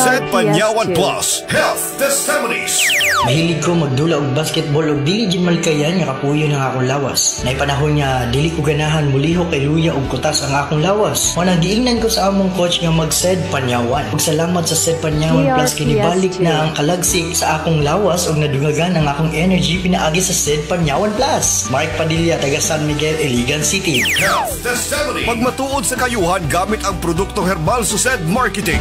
Sed Panyawan Plus Health Testimonies Mahilig ko magdula og basketball og dili gid malikayan nga kapuyo ng akong lawas. Nay panahon nga dili ko ganahan muliho kay luya og kutas ang akong lawas. Mo nang giingnan ko sa among coach nga mag-sed panyawan. Ug salamat sa sed panyawan plus kinibalik na ang kalagsik sa akong lawas og nadungagan ang akong energy pinaagi sa sed panyawan plus. Mark Padilla taga San Miguel, Iligan City. Health Pagmatuod sa kayuhan gamit ang produktong herbal sa SED Marketing